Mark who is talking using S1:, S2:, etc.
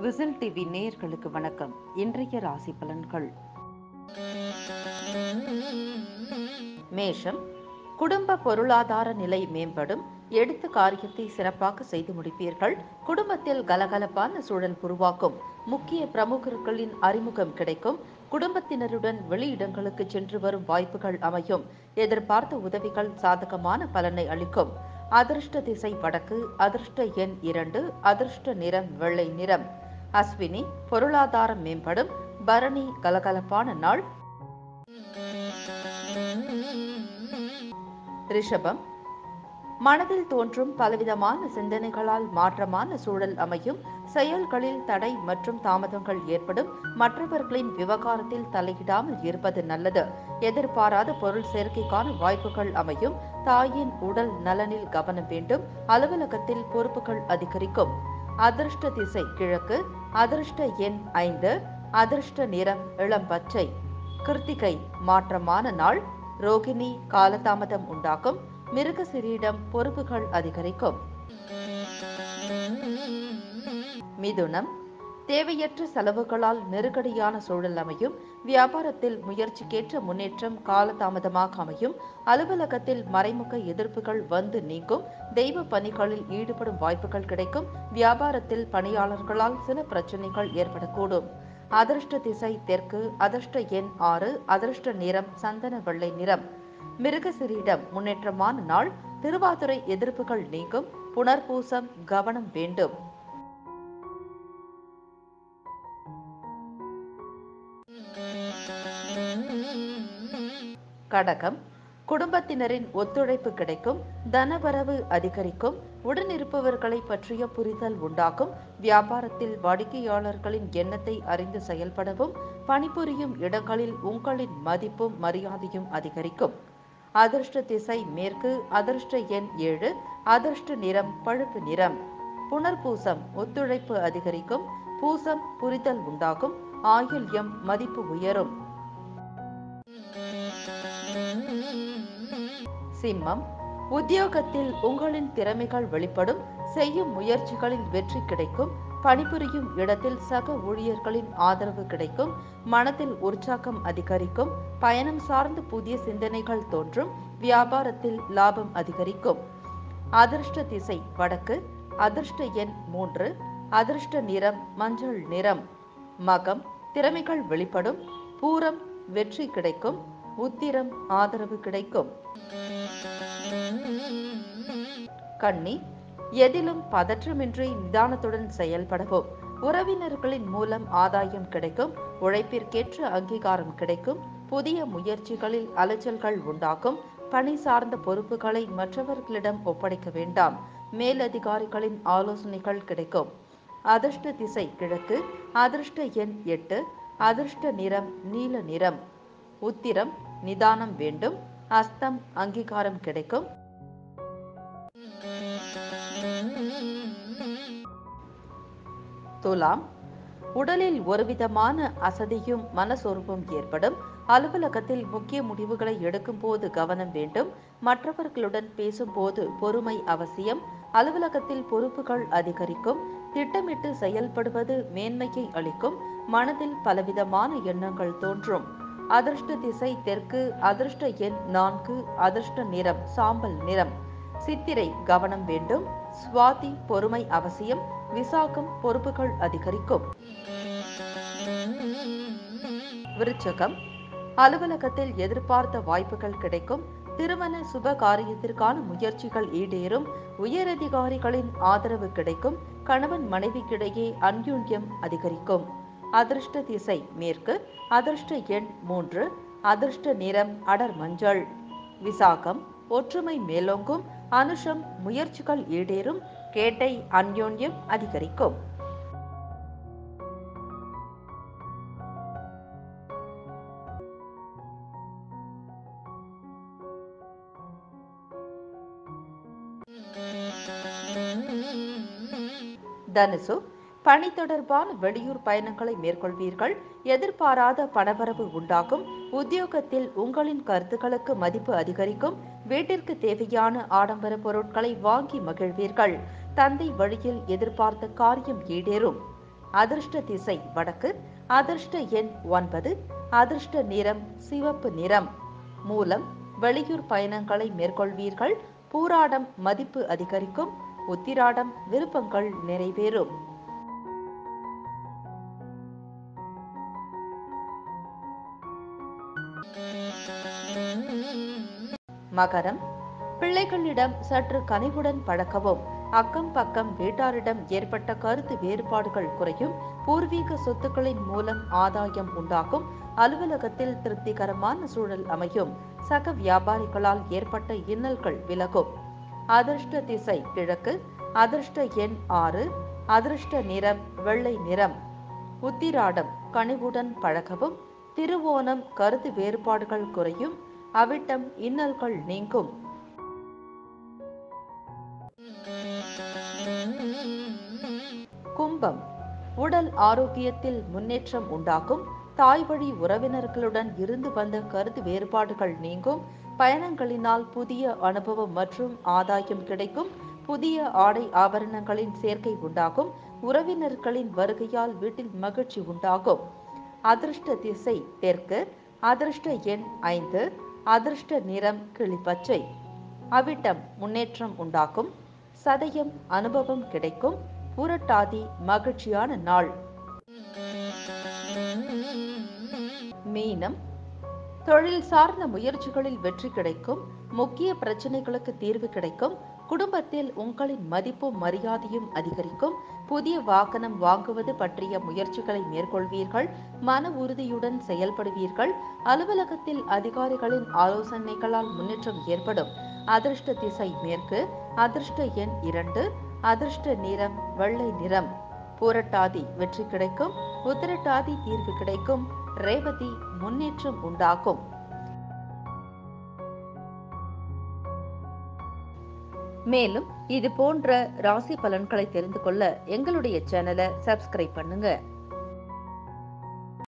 S1: Whistle TV நேயர்களுக்கு வணக்கம். இன்றைய ராசி பலன்கள். மேஷம் குடும்ப பொருளாதார நிலை மேம்படும். எடுத்த காரியத்தை சிறப்பாக செய்து முடிப்பீர்கள். குடும்பத்தில் கலகலப்பான சூழல் உருவாக்கும். முக்கிய பிரமுகர்களின் அறிமுகம் கிடைக்கும். குடும்பத்தினருடன் வெளியிடங்களுக்கு சென்று வரும் வாய்ப்புகள் அமையும். எதிர்பார்த்த உதவிகள் சாதகமான பலனை அளிக்கும். அதிர்ஷ்ட திசை வடக்கு அதிர்ஷ்ட எண் இரண்டு அதிர்ஷ்ட நிறம் வெள்ளை நிறம். அஸ்வினி பொருளாதாரம் மேம்படும். பரணி கலகலப்பான நாள். ரிஷபம். மனதில் தோன்றும் பலவிதமான சிந்தனைகளால் மாற்றமான சூழல் அமையும். செயல்களில் தடை மற்றும் தாமதங்கள் ஏற்படும். மற்றவர்களின் விவகாரத்தில் தலையிடாமல் இருப்பது நல்லது. எதிர்பாராத பொருள் சேர்க்கைக்கான வாய்ப்புகள் அமையும். தாயின் உடல் நலனில் கவனம் வேண்டும். அலுவலகத்தில் பொறுப்புகள் அதிகரிக்கும். அதிர்ஷ்ட திசை கிழக்கு. அதிர்ஷ்ட எண் ஐந்து அதிர்ஷ்ட நிறம் இளம் பச்சை கிருத்திகை மாற்றமான நாள். ரோகிணி காலதாமதம் உண்டாக்கும். மிருகசிரியிடம் பொறுப்புகள் அதிகரிக்கும். மிதுனம் தேவையற்ற செலவுகளால் நெருக்கடியான சூழல் அமையும். வியாபாரத்தில் முயற்சிக்கேற்ற முன்னேற்றம் காலதாமதமாக அமையும். அலுவலகத்தில் மறைமுக எதிர்ப்புகள் வந்து நீங்கும். தெய்வ பணிகளில் ஈடுபடும் வாய்ப்புகள் கிடைக்கும். வியாபாரத்தில் பணியாளர்களால் சில பிரச்சனைகள் ஏற்படக்கூடும். அதிர்ஷ்ட திசை தெற்கு அதிர்ஷ்ட எண் ஆறு அதிர்ஷ்ட நிறம் சந்தன வெள்ளை நிறம். மிருகசிரியிடம் முன்னேற்றமான நாள். திருவாதுரை எதிர்ப்புகள் நீங்கும். புனர்பூசம் கவனம் வேண்டும். கடகம். குடும்பத்தினரின் ஒத்துழைப்பு கிடைக்கும். தனவரவு அதிகரிக்கும். உடனிருப்பவர்களை பற்றிய புரிதல் உண்டாகும். வியாபாரத்தில் வாடிக்கையாளர்களின் எண்ணத்தை அறிந்து செயல்படவும் பணிபுரியும் இடங்களில் உங்களின் மதிப்பும் மரியாதையும் அதிகரிக்கும். அதிர்ஷ்ட திசை மேற்கு அதிர்ஷ்ட எண் ஏழு அதிர்ஷ்ட நிறம் பழுப்பு நிறம். புனர்பூசம் ஒத்துழைப்பு அதிகரிக்கும். பூசம் புரிதல் உண்டாகும். ஆயுள்யம் மதிப்பு உயரும். சிம்மம் உத்தியோகத்தில் உங்களின் திறமைகள் வெளிப்படும் செய்யும் முயற்சிகளில் வெற்றி கிடைக்கும் பணிபுரியும் இடத்தில் சக ஊழியர்களின் ஆதரவு கிடைக்கும் மனதில் உற்சாகம் அதிகரிக்கும் பயணம் சார்ந்து புதிய சிந்தனைகள் தோன்றும் வியாபாரத்தில் லாபம் அதிகரிக்கும். அதிர்ஷ்ட திசை வடக்கு அதிர்ஷ்ட எண் மூன்று அதிர்ஷ்ட நிறம் மஞ்சள் நிறம். மகம் திறமைகள் வெளிப்படும் பூரம் வெற்றி கிடைக்கும் உத்திரம் ஆதரவு கிடைக்கும். கண்ணி எதிலும் பதற்றமின்றி நிதானத்துடன் செயல்படவும். உறவினர்களின் மூலம் ஆதாயம் கிடைக்கும். உழைப்பிற்கேற்ற அங்கீகாரம் கிடைக்கும். புதிய முயற்சிகளில் அலைச்சல்கள் உண்டாகும். பணி சார்ந்த பொறுப்புகளை மற்றவர்களிடம் ஒப்படைக்க வேண்டாம். மேலதிகாரிகளின் ஆலோசனைகள் கிடைக்கும். அதிர்ஷ்ட திசை கிழக்கு அதிர்ஷ்ட எண் எட்டு அதிர்ஷ்ட நிறம் நீல நிறம். உத்திரம் நிதானம் வேண்டும். அஸ்தம் அங்கீகாரம் கிடைக்கும். துலாம். உடலில் ஒருவிதமான அசதியும் மனசோர்வும் ஏற்படும். அலுவலகத்தில் முக்கிய முடிவுகளை எடுக்கும் போது கவனம் வேண்டும். மற்றவர்களுடன் பேசும்போது பொறுமை அவசியம். அலுவலகத்தில் பொறுப்புகள் அதிகரிக்கும். திட்டமிட்டு செயல்படுவது மேன்மையை அளிக்கும். மனதில் பலவிதமான எண்ணங்கள் தோன்றும். அதிர்ஷ்ட திசை தெற்கு அதிர்ஷ்ட எண் நான்கு அதிர்ஷ்ட நிறம் சாம்பல் நிறம். சித்திரை கவனம் வேண்டும் சுவாதி பொறுமை அவசியம் விசாகம் பொறுப்புகள் அதிகரிக்கும். விருச்சகம் அலுவலகத்தில் எதிர்பார்த்த வாய்ப்புகள் கிடைக்கும் திருமண சுப காரியத்திற்கான முயற்சிகள் ஈடேறும் உயரதிகாரிகளின் ஆதரவு கிடைக்கும் கணவன் மனைவிக்கிடையே அன்யூன்யம் அதிகரிக்கும். அதிர்ஷ்ட திசை மேற்கு அதிர்ஷ்ட எண் மூன்று அதிர்ஷ்ட நிறம் அடர் மஞ்சள். விசாகம் ஒற்றுமை மேலோங்கும் அனுஷம் முயற்சிகள் ஈடேறும் கேட்டை அந்யோன்யம் அதிகரிக்கும். தனுசு பணி தொடர்பான வெளியூர் பயணங்களை மேற்கொள்வீர்கள். எதிர்பாராத பணவரவு உண்டாகும். உத்தியோகத்தில் உங்களின் கருத்துக்களுக்கு மதிப்பு அதிகரிக்கும். வீட்டிற்கு தேவையான ஆடம்பர பொருட்களை வாங்கி மகிழ்வீர்கள். தந்தை வழியில் எதிர்பார்த்த காரியம் ஈடேறும். அதிர்ஷ்ட திசை வடக்கு. அதிர்ஷ்ட எண் ஒன்பது. அதிர்ஷ்ட நிறம் சிவப்பு நிறம். மூலம் வெளியூர் பயணங்களை மேற்கொள்வீர்கள். பூராடம் மதிப்பு அதிகரிக்கும். உத்திராடம் விருப்பங்கள் நிறைவேறும். மகரம். பிள்ளைகளிடம் சற்று கனிவுடன் பழக்கவும் அக்கம் பக்கம் வீட்டாரிடம் ஏற்பட்ட கருத்து வேறுபாடுகள் குறையும் பூர்வீக சொத்துக்களின் மூலம் ஆதாயம் உண்டாகும் அலுவலகத்தில் திருப்திகரமான சூழல் அமையும் சக வியாபாரிகளால் ஏற்பட்ட இன்னல்கள் விலகும். அதிர்ஷ்ட திசை கிழக்கு அதிர்ஷ்ட எண் ஆறு அதிர்ஷ்ட நிறம் வெள்ளை நிறம். உத்திராடம் கனிவுடன் பழகவும் திருவோணம் கருத்து வேறுபாடுகள் குறையும் அவிட்டம் இன்னல்கள் நீங்கும். கும்பம். உடல் ஆரோக்கியத்தில் முன்னேற்றம் உண்டாகும். தாய் வழி உறவினர்களுடன் இருந்து வந்த கருத்து வேறுபாடுகள் நீங்கும். பயணங்களினால் புதிய அனுபவம் மற்றும் ஆதாயம் கிடைக்கும். புதிய ஆடை ஆபரணங்களின் சேர்க்கை உண்டாகும். உறவினர்களின் வருகையால் வீட்டில் மகிழ்ச்சி உண்டாகும். அதிர்ஷ்ட திசை தெற்கு. அதிர்ஷ்ட எண் ஐந்து. அதிர்ஷ்ட நிறம் கிளிப்பச்சை. அவிட்டம் முன்னேற்றம் உண்டாக்கும். சதயம் அனுபவம் கிடைக்கும். புரட்டாதி மகிழ்ச்சியான நாள். மீனம். தொழில் சார்ந்த முயற்சிகளில் வெற்றி கிடைக்கும். முக்கிய பிரச்சனைகளுக்கு தீர்வு கிடைக்கும். குடும்பத்தில் உங்களின் மதிப்பும் மரியாதையும் அதிகரிக்கும். புதிய வாகனம் வாங்குவது பற்றிய முயற்சிகளை மேற்கொள்வீர்கள். மன உறுதியுடன் செயல்படுவீர்கள். அலுவலகத்தில் அதிகாரிகளின் ஆலோசனைகளால் முன்னேற்றம் ஏற்படும். அதிர்ஷ்ட திசை மேற்கு அதிர்ஷ்ட எண் இரண்டு அதிர்ஷ்ட நிறம் வெள்ளை நிறம். பூரட்டாதி வெற்றி கிடைக்கும். உத்திரட்டாதி தீர்வு கிடைக்கும். ரேவதி முன்னேற்றம் உண்டாகும். மேலும் இது போன்ற ராசி பலன்களை தெரிந்து கொள்ள எங்களுடைய சேனலை சப்ஸ்கிரைப் பண்ணுங்க.